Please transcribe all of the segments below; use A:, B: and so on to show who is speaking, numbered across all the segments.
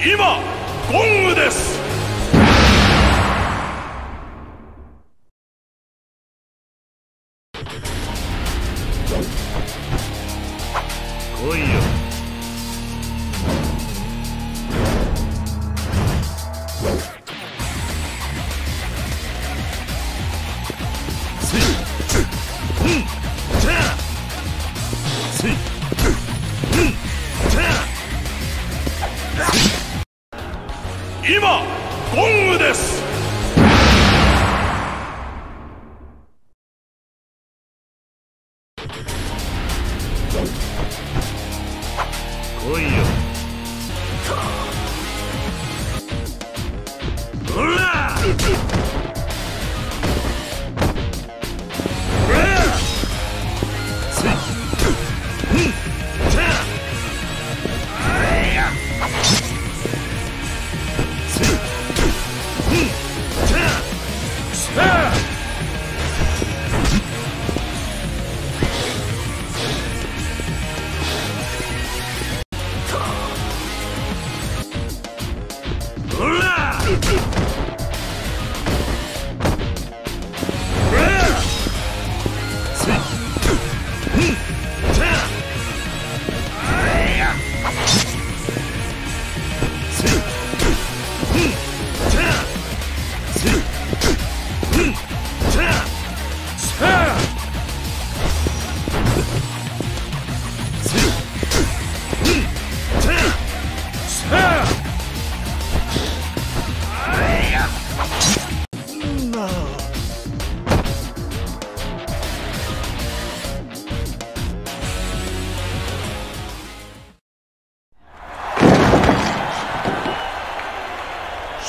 A: 今ゴングです。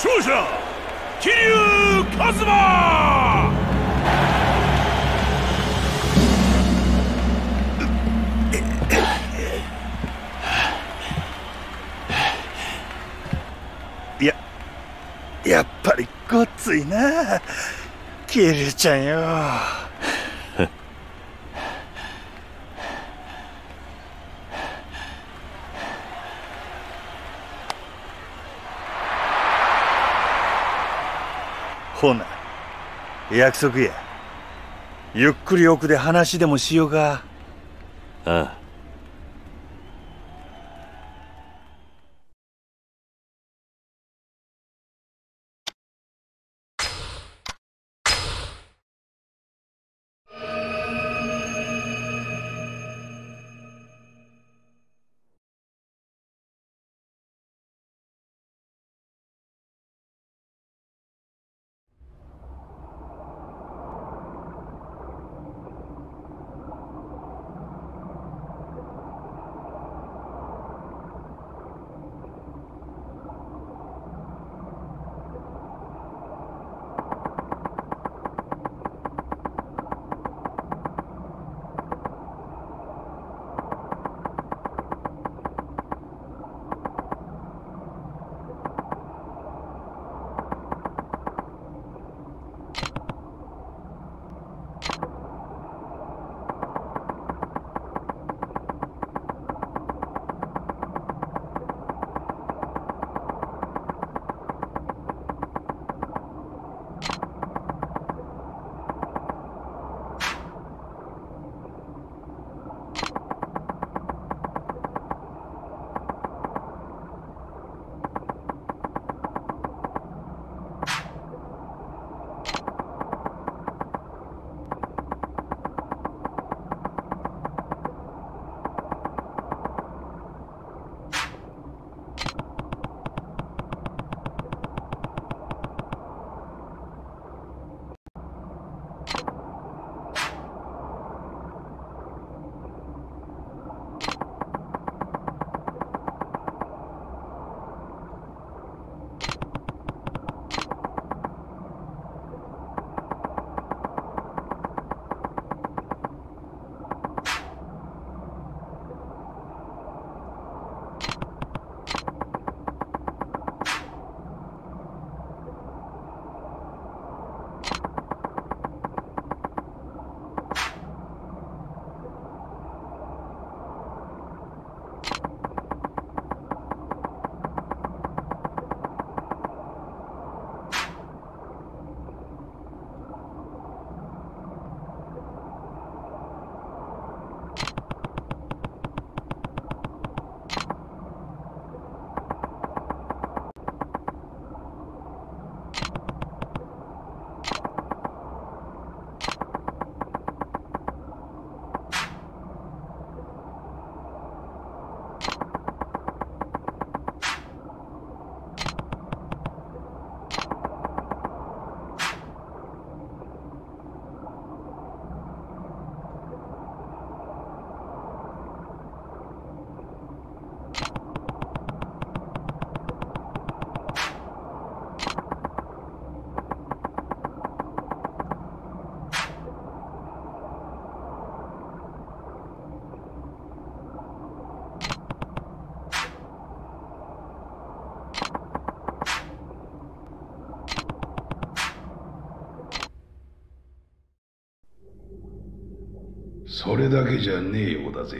A: 勝者桐生一馬。
B: いややっぱりごっついなキリちゃんよ。ほな。約束や。ゆっくり奥で話でもしようか。
C: ああ。
D: それだけじゃねえようだぜ。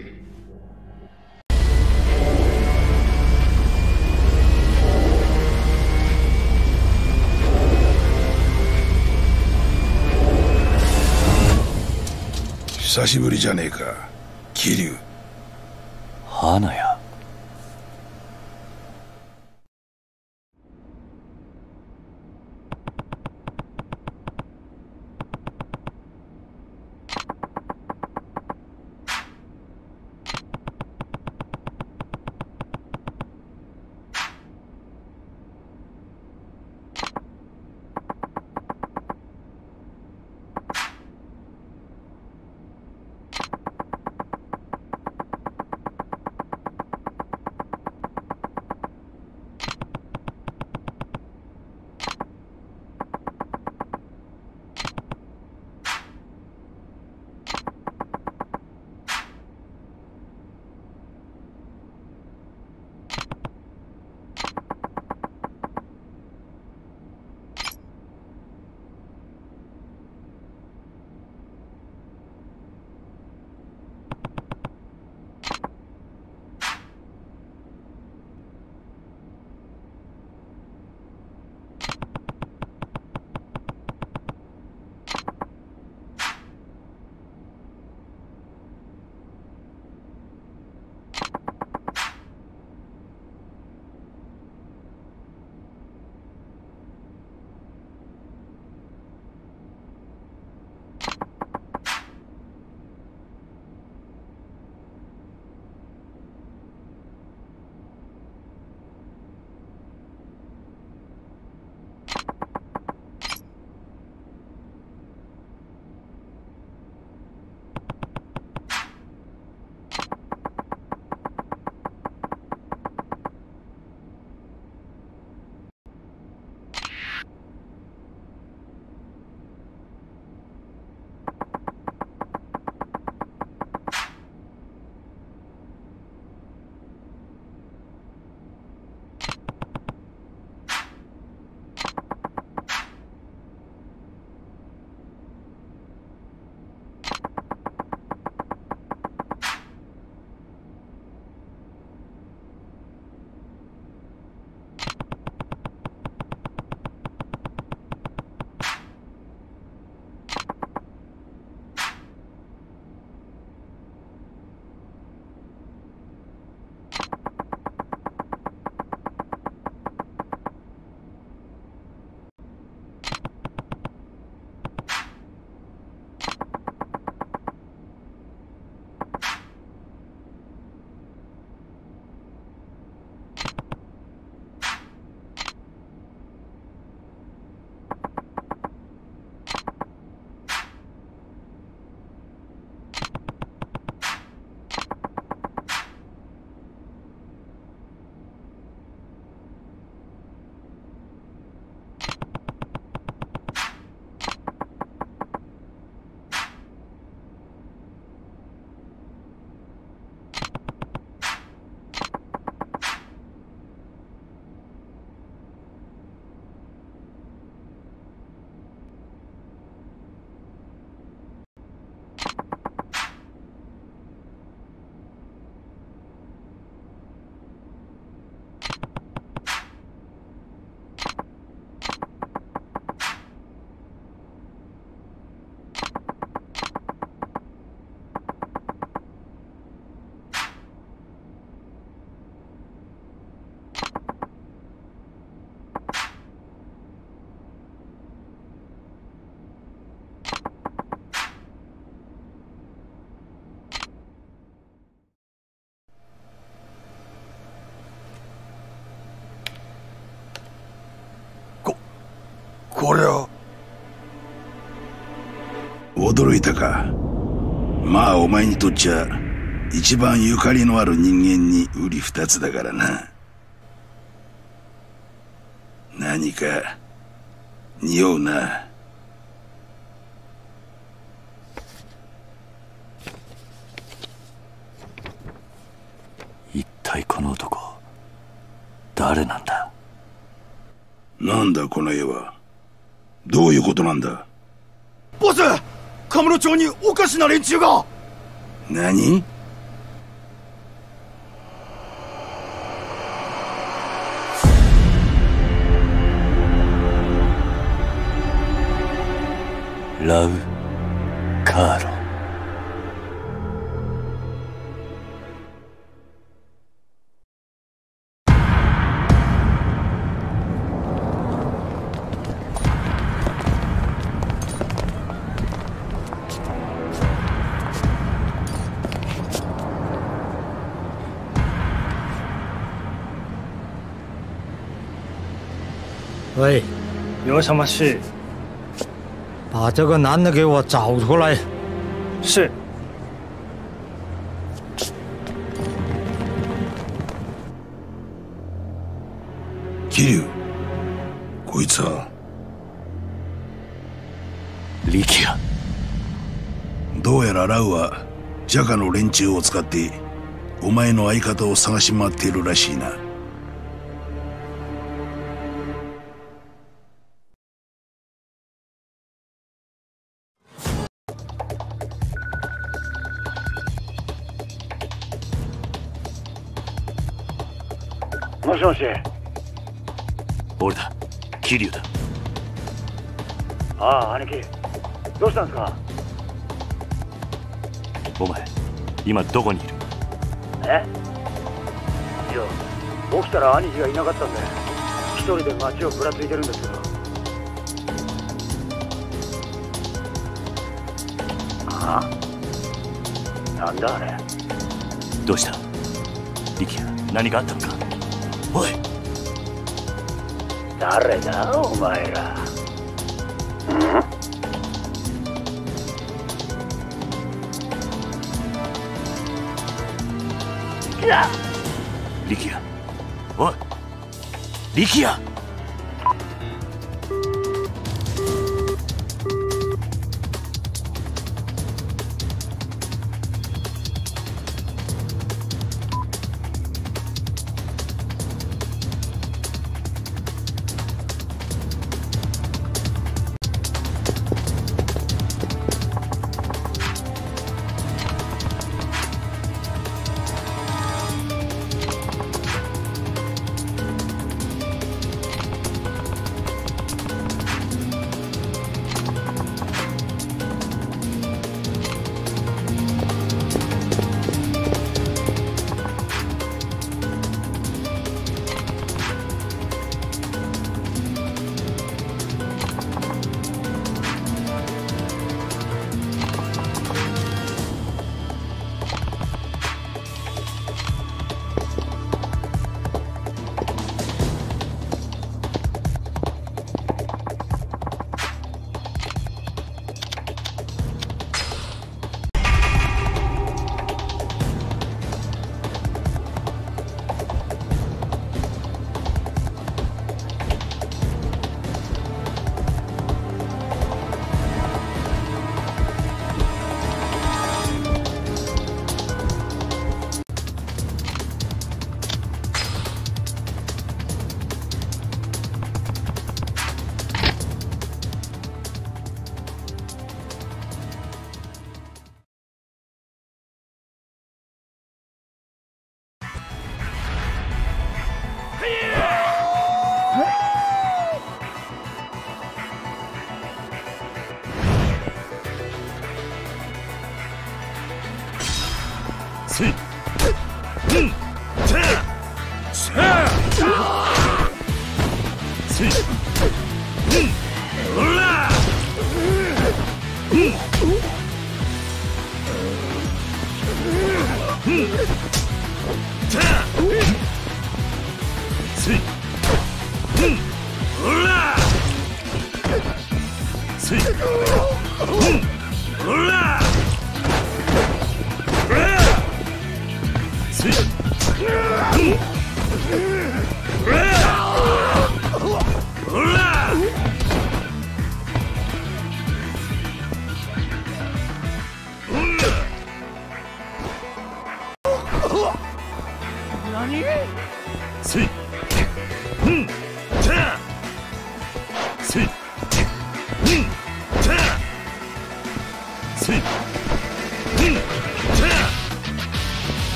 D: 久しぶりじゃねえか桐生。
C: 花屋。
D: これは驚いたか？まあお前にとっちゃ一番ゆかりのある人間に売り二つだからな。何か匂うな。
C: 一体この男誰なんだ？
D: なんだこの絵は？どういうことなんだ？
E: ボスカムロ町におかしな連中が。
D: 何？
C: ラウ・カーロ
F: 有什么事？
G: 把这个男的给我找出来。
F: 是。
D: 桐生こいつは
C: リキア
D: どうやらラウはジャカの連中を使ってお前の相方を探し回っているらしいな
H: しもし。
C: 俺だ。桐生だ。
H: ああ兄貴。どうしたんですか？
C: お前今どこにいる？
H: え？いや起きたら兄貴がいなかったんで一人で街をぶらついてるんですけどああ。なんだあれ。
C: どうした？リキア何があったのか？おい。
H: 誰だお前ら。
C: リキアおい。リキ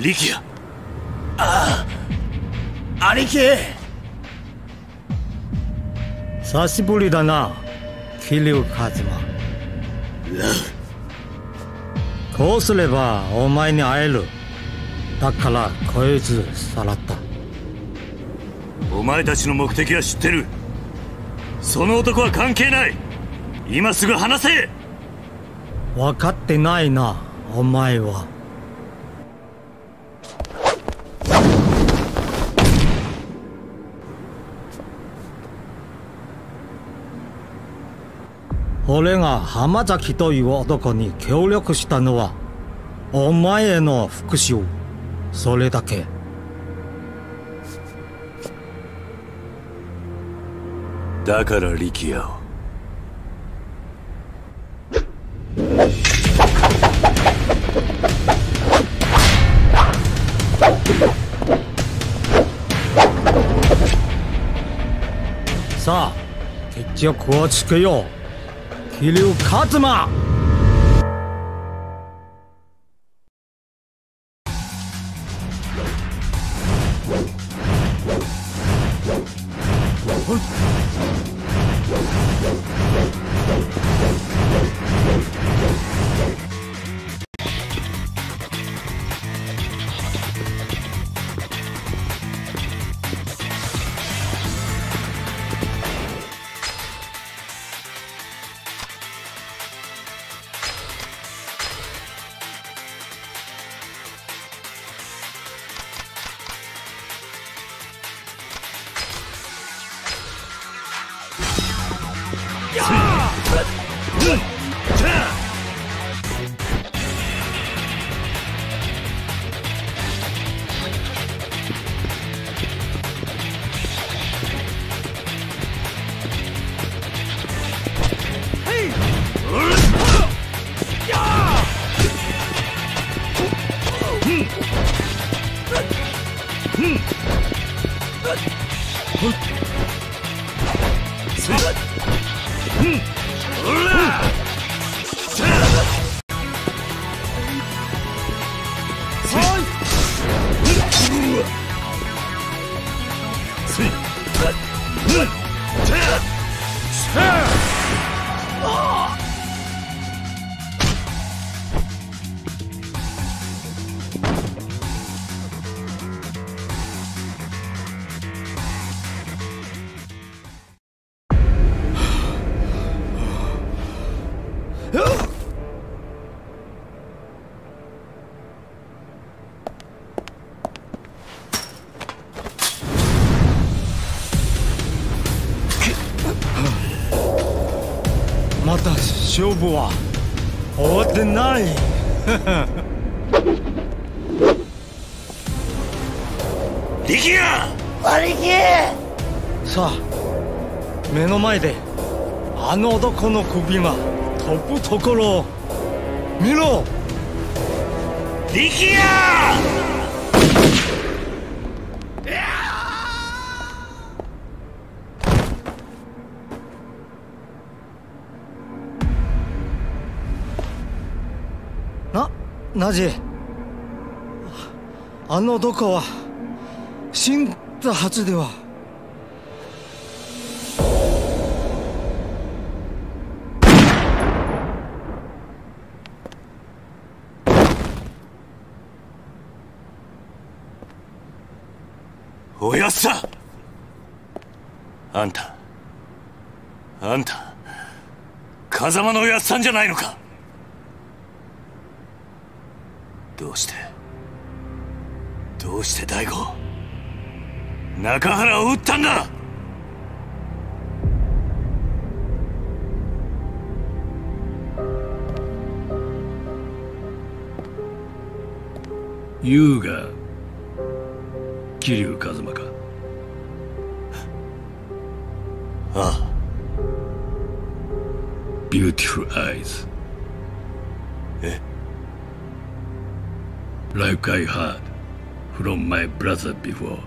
C: 力也
E: 兄貴
G: 久しぶりだな。桐生一馬こうすればお前に会える。だからこいつさらった。
C: お前たちの目的は知ってる。その男は関係ない。今すぐ話せ。
G: 分かってないなお前は俺が浜崎という男に協力したのはお前への復讐。それだけ。
C: だから力也を。
G: さあ決着をつけよう桐生一馬うん。ら勝負は終わってない。
C: 力也！
I: 兄貴
G: さあ目の前であの男の首が飛ぶところを見ろ！
C: 力也
G: ななぜあの男は死んだはずでは。
C: おやっさあんたあんた風間のおやっさんじゃないのか。どうして？どうして大悟？中原を撃ったんだ！
E: 優が桐生一馬か。
C: ああ。
E: Beautiful eyes
C: え？
E: Like I heard from my brother before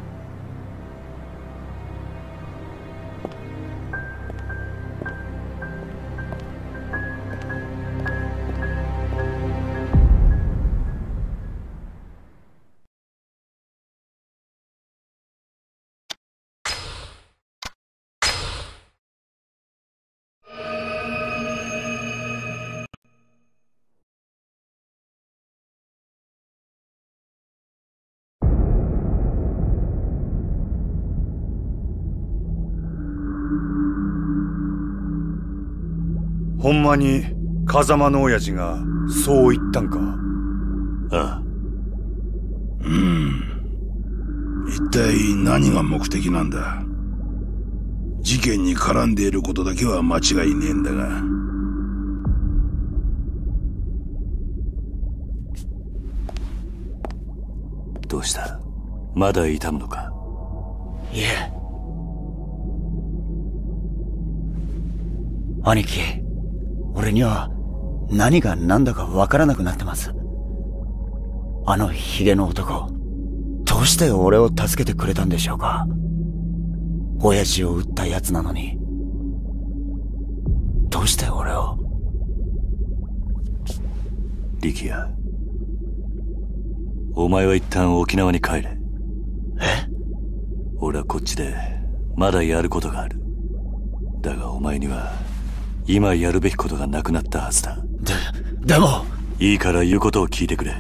B: ほんまに風間の親父がそう言ったんか？
C: ああ。
D: 一体何が目的なんだ？事件に絡んでいることだけは間違いねえんだが。
C: どうした？まだ痛むのか？
I: いえ。兄貴俺には何が何だかわからなくなってます。あのヒゲの男どうして俺を助けてくれたんでしょうか。親父を撃った奴なのに。どうして俺を。
C: 力也。お前は一旦沖縄に帰れ。
I: え？
C: 俺はこっちでまだやることがある。だがお前には今やるべきことがなくなったはずだ。
I: ででも。
C: いいから言うことを聞いてくれ。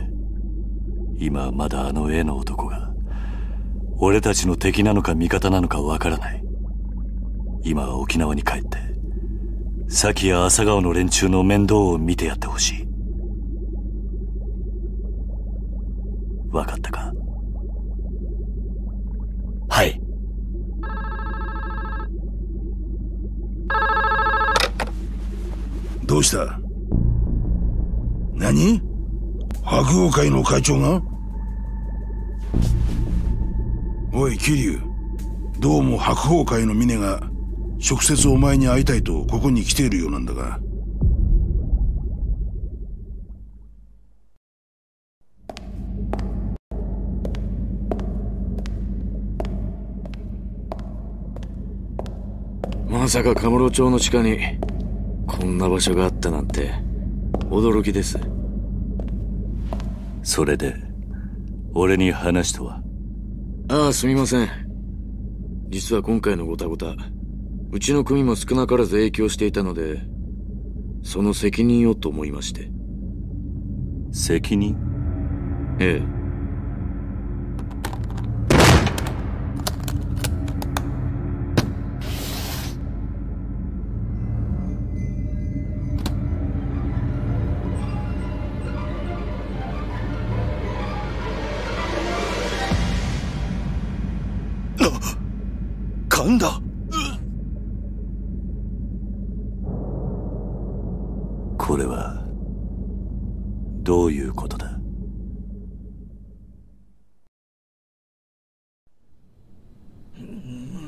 C: 今はまだあの絵の男が。俺たちの敵なのか味方なのかわからない。今は沖縄に帰って。崎や朝顔の連中の面倒を見てやってほしい。分かったか
I: はい
D: どうした？何？白鵬会の会長が？おい桐生。どうも白鵬会の峰が直接お前に会いたいとここに来ているようなんだが。
J: まさかカムロ町の地下にこんな場所があったなんて驚きです。
C: それで俺に話とは
J: ああすみません。実は今回のごたごたうちの組も少なからず影響していたのでその責任をと思いまして。
C: 責任？
J: ええ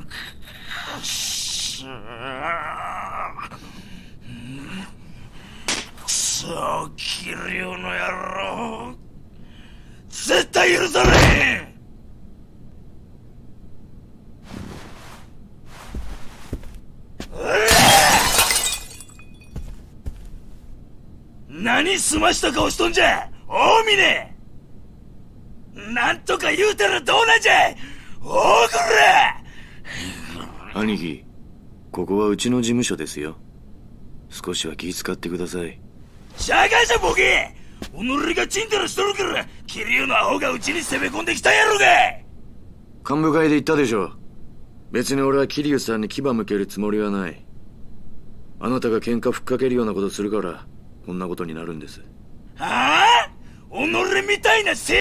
E: くそ桐生の野郎絶対許されん。何すました顔しとんじゃ。大峰。なんとか言うたらどうなんじゃ。大倉
J: 兄貴ここはうちの事務所ですよ。少しは気遣ってください。
E: 社会者ボケ！己がチンタラしとるから桐生のアホがうちに攻め込んできたやろが
J: 幹部会で言ったでしょ別に俺は桐生さんに牙向けるつもりはない。あなたが喧嘩ふっかけるようなことするからこんなことになるんです。
E: はあ？己みたいなせ